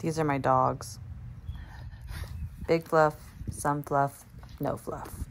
These are my dogs. Big fluff, some fluff, no fluff.